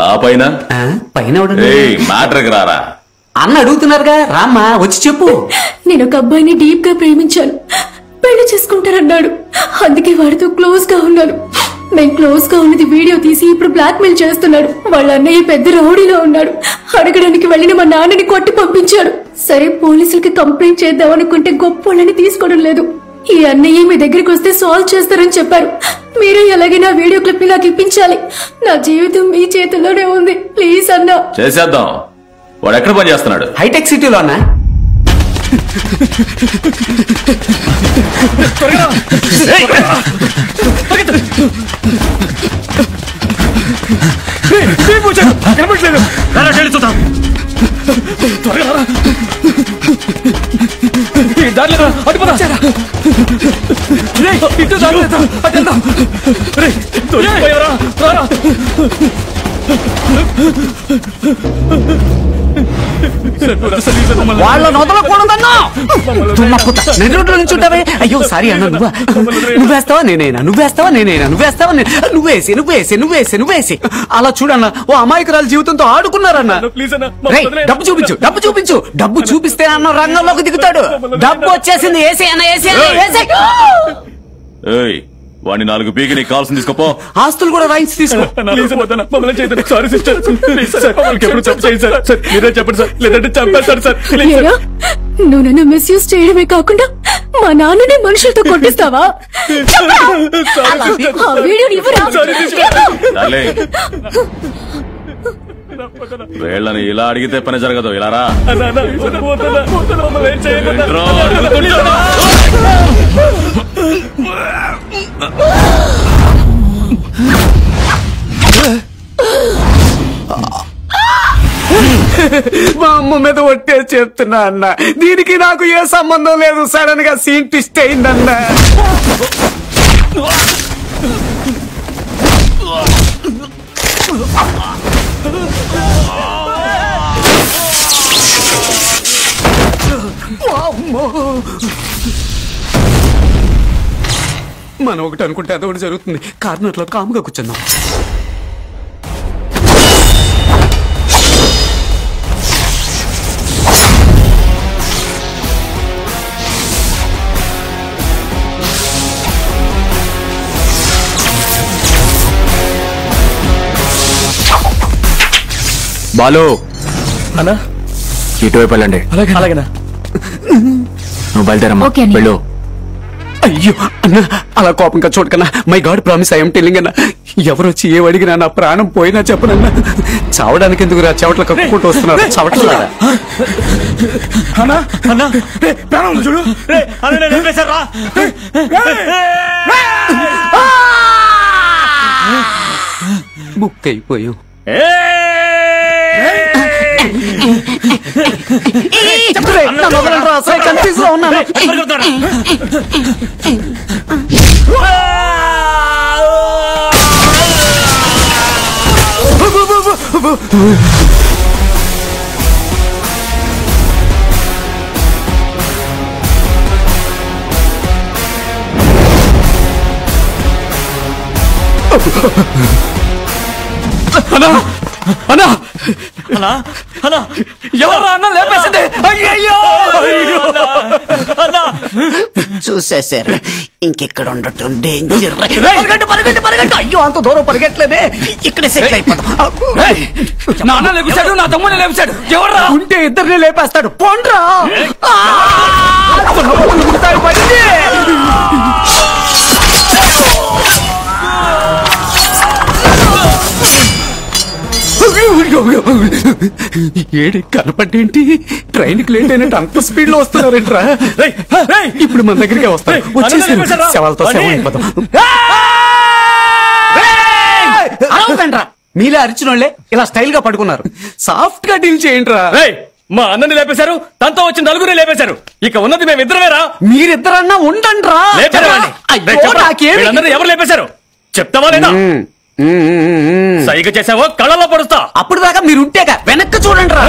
ఆ పైన? ఆ, పైన రారా? అన్న అడుగుతున్నారుగా రామ్మా వచ్చి చెప్పు. నేను ఒక అబ్బాయిని డీప్గా ప్రేమించాను. పెళ్ళి చేసుకుంటారన్నాడు. అందుకే వాడితో క్లోజ్గా ఉన్నాను. మేము క్లోజ్గా ఉన్నది వీడియో తీసి ఇప్పుడు బ్లాక్ మెయిల్ చేస్తున్నాడు. వాళ్ళ అన్నయ్య పెద్ద రౌడీలో ఉన్నాడు. అడగడానికి వెళ్ళిన మా నాన్నని కొట్టి పంపించాడు. సరే పోలీసులకి కంప్లైంట్ చేద్దాం అనుకుంటే గొప్ప వాళ్ళని తీసుకోవడం లేదు. ఈ అన్నయ్య మీ దగ్గరికి వస్తే సాల్వ్ చేస్తారని చెప్పారు మీరే ఎలాగైనా వీడియో క్లిప్ నాకు ఇప్పించాలి నా జీవితం మీ చేతుల్లోనే ఉంది ప్లీజ్ అన్నా చేసేద్దాం వాడు ఎక్కడ పని చేస్తున్నాడు హైటెక్ సిటీలో అన్నా వెళ్ళి చూద్దాం త్వరగా రారా ఈ దారిలో రా, ఇటు దారి లేదు, అటు వెళ్దాం. రేయ్, దొరికిపోయావురా, రారా. సరిపోరా, సరిపోరా, మమ్మల్ని- వాళ్ళ నొదలకూడదన్నా తుమ్మప్పుత నెల్లూరు నుంచి ఉంటావే? అయ్యో సారీ అన్న నువ్వా? నువ్వేస్తావా? నేనేనా? నువ్వేస్తావా? నేనేనా? నువ్వేస్తావా? నువ్వేసి నువ్వేసి నువ్వేసి నువ్వేసి. అలా చూడన్న ఓ అమాయకురాల జీవితంతో ఆడుకున్నారన్న. డబ్బు చూపించు డబ్బు చూపించు. డబ్బు చూపిస్తే అన్న రంగంలోకి దిగుతాడు. డబ్బు వచ్చేసింది ఏసీ అన్న ఏసీ ఏసీ. ఏయ్. వాడిని నాలుగు పీకి నీకు కావాల్సింది తీసుకోపో. ఆస్తులు కూడా రాయించి తీసుకో. సారీ సిస్టర్ ఎప్పుడు చెప్పు చేయండి సార్ సార్ మీరే చెప్పండి సార్ లేదంటే చంపేస్తారు సార్ నువ్వు నన్ను మిస్యూజ్ చేయడమే కాకుండా మా నాన్నని మనుషులతో కొట్టిస్తావా? వీళ్ళని ఇలా అడిగితే పని జరగదు. ఇలా రా. మా అమ్మ మీద ఒట్టే చెప్తున్నా అన్న. దీనికి నాకు ఏ సంబంధం లేదు. సడన్గా సీన్ ట్విస్ట్ అయిందన్న. వామ్మో. మనం ఒకటి అనుకుంటే అదొకటి జరుగుతుంది. కార్నర్లో కాముగా కూర్చుందాం. బాలు అన్నా? ఇటువైపు వెళ్ళండి. అలాగే అలాగేనా? నువ్వు బయలుదేరమ్మా. వెళ్ళు. అయ్యో అన్న అలా కోపంగా చూడకన్నా. My god promise I'm telling అన్న. ఎవరు వచ్చి ఏ అడిగినా నా ప్రాణం పోయినా చెప్పనన్నా చావడానికి ఎందుకు రా చెవట్ల కక్కుకుంటూ వస్తున్నారు? చవట్లలారా అన్నా. అన్నా రే ప్రాణం ఉంది చూడు. రే అన్న నేను ఏం చేశాను రా బుక్ అయిపోయాం కన్ఫ్యూజ్లో ఉన్నాను అన్నా అన్నా అన్నా అన్నా ఎవరు అన్న లేపేసింది అయ్యయ్యో అన్నా చూసేశారు ఇంకెక్కడ ఉండటం డేంజర్ పరిగెట్టు పరిగెట్టు పరిగెట్టు అయ్యో అంత దూరం పరిగెట్లేదే ఇక్కడే సెటిల్ అయిపోతాం నా అన్న లేపేశాడు నా తమ్ముడు లేపేశాడు ఎవర్రా ఉంటే ఇద్దరిని లేపేస్తాడు పోండ్రా ఏడి కనపడేంటి? ట్రైన్కి లేట్ అయినట్టు అంత స్పీడ్లో వస్తున్నారేంట్రా! ఇప్పుడు మన దగ్గరికి వస్తారు. రేయ్, వచ్చేసి? శవాలతో మీలే అరిచినోళ్ళే ఇలా స్టైల్గా పడుకున్నారు. సాఫ్ట్గా డీల్ చేయండిరా. మా అన్నని లేపేశారు తనతో వచ్చిన నలుగురే లేపేశారు. ఇక ఉన్నది మేము ఇద్దరమేరా. మీరిద్దరన్నా? నాకేమి వీళ్ళందరినీ ఎవరు లేపేశారు? చెప్తావా లేదా? సైగ చేసావో కళ్ళలో పడుస్తా. అప్పుడు దాకా మీరు ఉంటేగా వెనక్కి చూడండి రా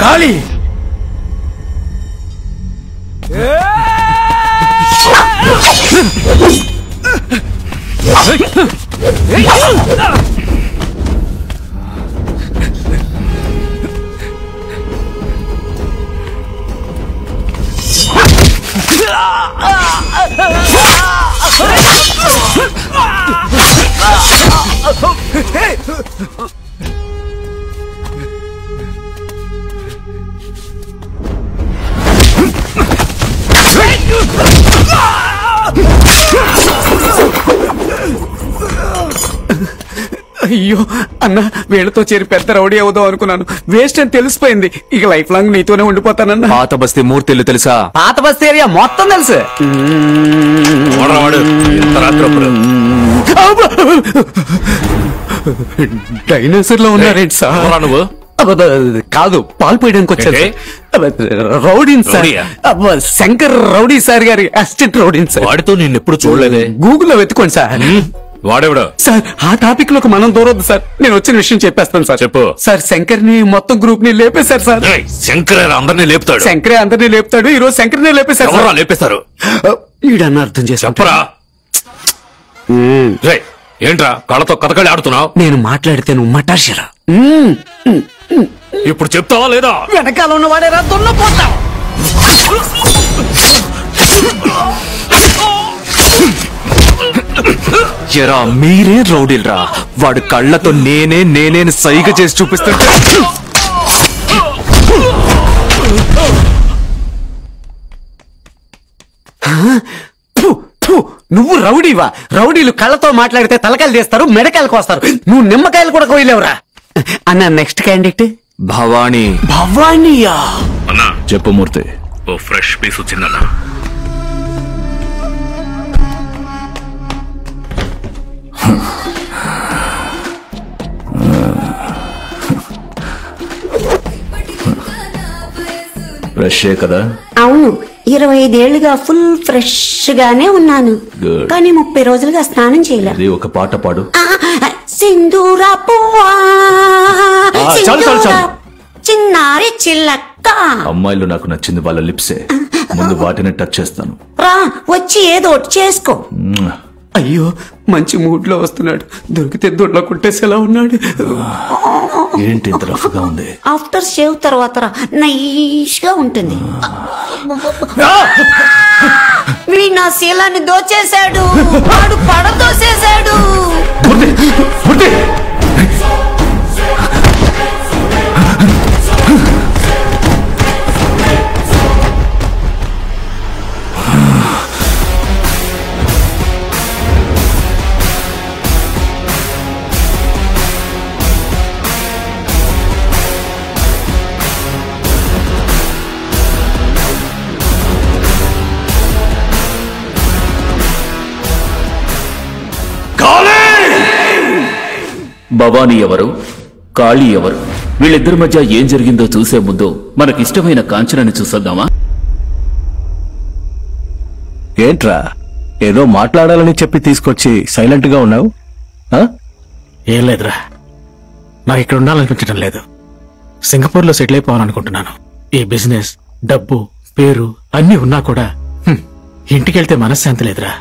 కాళీ Ah! అయ్యో అన్న వీళ్ళతో చేరి పెద్ద రౌడీ అవుదాం అనుకున్నాను. వేస్ట్ అని తెలిసిపోయింది. ఇక లైఫ్ లాంగ్ నీతోనే ఉండిపోతానన్న. పాత బస్తీ మూర్తిల్లు తెలుసా? పాత బస్తీ ఏరియా మొత్తం తెలుసు. డైనోసర్లో ఉన్నారేంటి సార్? నువ్వు? కాదు పాలు పోయడానికి వచ్చాను? అబ్బ, రౌడీన్ సార్. రౌడీయా? అబ్బ, శంకర్ రౌడీ సార్ గారి అసిస్టెంట్ రౌడీన్ సార్. వాడితో నేను ఎప్పుడు చూడలేదే. గూగుల్లో వెతుకోండి సార్. వాడెవడు? సార్ ఆ టాపిక్లోకి మనం దూరొద్దు సార్. నేను వచ్చిన విషయం చెప్పేస్తాను సార్. చెప్పు. సార్ శంకర్ని మొత్తం గ్రూప్ని లేపేశారు సార్. శంకర్ అందరినీ లేపుతాడు. శంకరే అందరినీ లేపుతాడు ఈ రోజు శంకర్ని లేపేశారు ఎవరా లేపేస్తారు. ఈడన్న అర్థం చేసుకుంటా చెప్పరా. రేయ్, ఏంట్రా కళ్ళతో కథకళి ఆడుతున్నావు? నేను మాట్లాడితే నువ్వు మటాషరా. ఇప్పుడు చెప్తావా లేదా? వెనకాల ఉన్న వాడేరా దున్నపోతా ఎరా మీరే రౌడీలరా. వాడు కళ్ళతో నేనే నేనే సైగ చేసి చూపిస్తుంటే. నువ్వు రౌడీవా? రౌడీలు కళ్ళతో మాట్లాడితే తలకాయలు తీస్తారు మెడకాయలకు వస్తారు. నువ్వు నిమ్మకాయలు కూడా కోయలేవురా అన్న నెక్స్ట్ క్యాండిడేట్ భవానీ. భవానీయా? చెప్పు మూర్తి. ఓ ఫ్రెష్ పీస్ వచ్చిందన్నా. ఫ్రెష్ కదా? అవును ఇరవై ఐదేళ్ళుగా ఫుల్ ఫ్రెష్ గానే ఉన్నాను. Good. కానీ ముప్పై రోజులుగా స్నానం చేయలే. ఇది ఒక పాట పాడు. సింధూర పువ్వా? చాలు, చాలు, చాలు. సింధూర చిన్నారి చిల్లక్క. అమ్మాయిలు నాకు నచ్చింది వాళ్ళ లిప్సే. ముందు వాటిని టచ్ చేస్తాను. రా వచ్చి ఏదో ఒకటి చేసుకో. అయ్యో మంచి మూడ్లో వస్తున్నాడు. దొరికితే దొడ్లో కుట్టేసేలా ఉన్నాడు. ఏంటి ఇంత రఫ్గా ఉంది? ఆఫ్టర్ షేవ్ తర్వాత రా. నైస్గా ఉంటుంది వీడు నా శీలాన్ని దోచేశాడు. వాడు పడ దోచేశాడు భవానీ ఎవరు? కాళీ ఎవరు? వీళ్ళిద్దరి మధ్య ఏం జరిగిందో చూసే ముందు మనకిష్టమైన కాంచనాన్ని చూసొద్దామా? ఏంట్రా? ఏదో మాట్లాడాలని చెప్పి తీసుకొచ్చి సైలెంట్గా ఉన్నావు? ఆ? ఏం లేదురా. నాకు ఇక్కడ ఉండాలనిపించడం లేదు. సింగపూర్లో సెటిల్ అయిపోవాలనుకుంటున్నాను. ఈ బిజినెస్ డబ్బు పేరు అన్నీ ఉన్నా కూడా హ్మ్, ఇంటికెళ్తే మనశ్శాంతి లేదురా.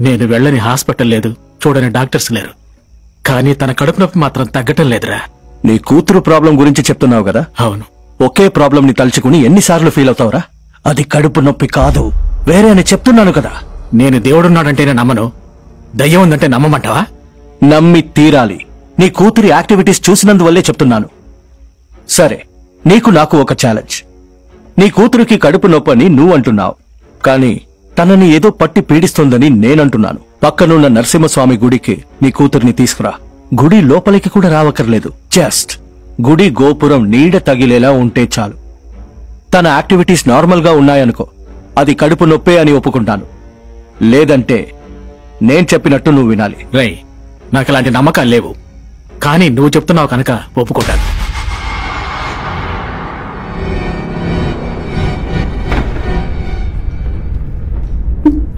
నేను వెళ్ళని హాస్పిటల్ లేదు. చూడని డాక్టర్స్ లేరు. కానీ తన కడుపు నొప్పి మాత్రం తగ్గటం లేదురా. నీ కూతురు ప్రాబ్లం గురించి చెప్తున్నావు కదా? అవును. ఒకే ప్రాబ్లం ని తలుచుకుని ఎన్నిసార్లు ఫీల్ అవుతావురా? అది కడుపు నొప్పి కాదు. వేరే అని చెప్తున్నాను కదా. నేను దేవుడున్నాడంటేనే నమ్మను. దయ్యం ఉందంటే నమ్మమంటావా? నమ్మి తీరాలి. నీ కూతురి యాక్టివిటీస్ చూసినందువల్లే చెప్తున్నాను. సరే నీకు నాకు ఒక ఛాలెంజ్ నీ కూతురికి కడుపు నొప్పని నువ్వు అంటున్నావు కానీ తనని ఏదో పట్టి పీడిస్తోందని నేనంటున్నాను. పక్కనున్న నరసింహస్వామి గుడికి నీ కూతుర్ని తీసుకురా. గుడి లోపలికి కూడా రావక్కర్లేదు. జస్ట్ గుడి గోపురం నీడ తగిలేలా ఉంటే చాలు. తన యాక్టివిటీస్ నార్మల్గా ఉన్నాయనుకో అది కడుపు నొప్పే అని ఒప్పుకుంటాను. లేదంటే నేను చెప్పినట్టు నువ్వు వినాలి. రై నాకు అలాంటి నమ్మకాలు లేవు. కానీ నువ్వు చెప్తున్నావు కనుక ఒప్పుకుంటాను.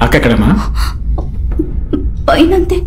అక్కడమ్మా పైనంతే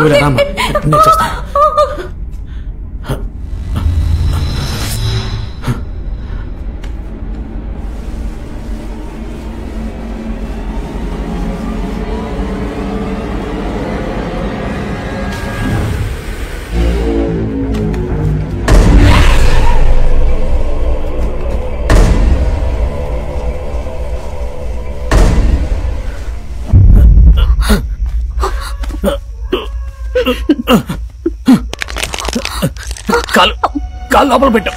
నువ్వు ఇలా రామ్మా. నేను చూస్తాను కాలు కాలు లోపల పెట్టాం.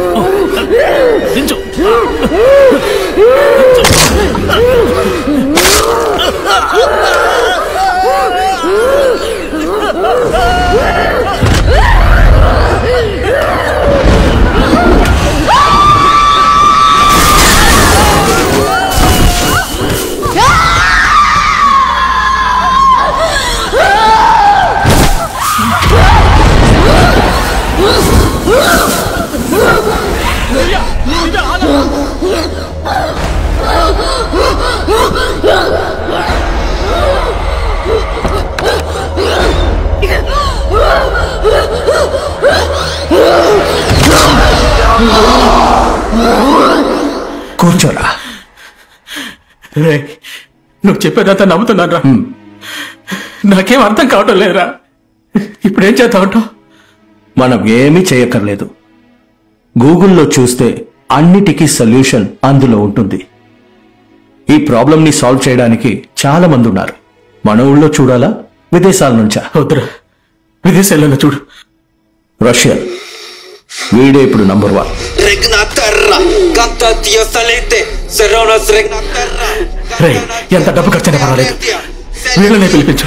కాలు దించు కూర్చోరా. రే నువ్వు చెప్పేదంతా నమ్ముతున్నాను రా నాకేం అర్థం కావటం లేదురా. ఇప్పుడేం చేద్దామంటావు మనం ఏమీ చేయక్కర్లేదు. గూగుల్లో చూస్తే అన్నిటికీ సొల్యూషన్ అందులో ఉంటుంది. ఈ ప్రాబ్లంని సాల్వ్ చేయడానికి చాలా మంది ఉన్నారు. మన ఊళ్ళో చూడాలా? విదేశాల నుంచా? వద్దురా. విదేశాల్లో చూడు. రష్యా. వీడే ఇప్పుడు number one. Seronos regna terra. రే ఎంత డబ్బు ఖర్చైనా పర్వాలేదు వీళ్ళనే పిలిపించు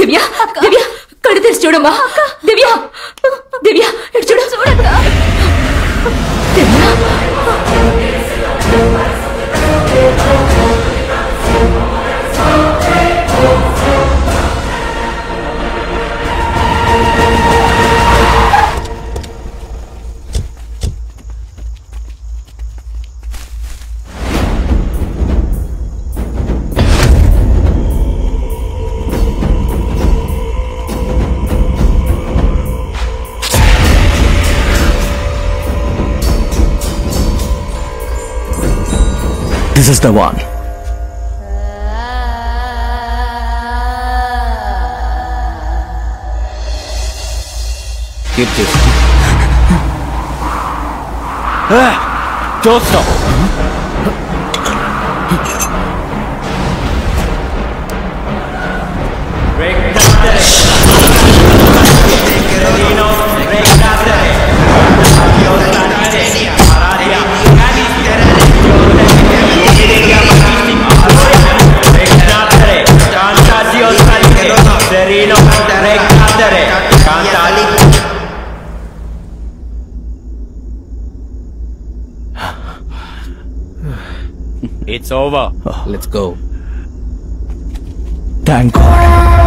దివ్య దివ్య కడు తెరిచి చూడమ్మా. దివ్య దివ్య ఇటు చూడు. చూడక్క దివ్య. This is the one. Get this. ah! don't stop. It's over. Let's go. Thank God.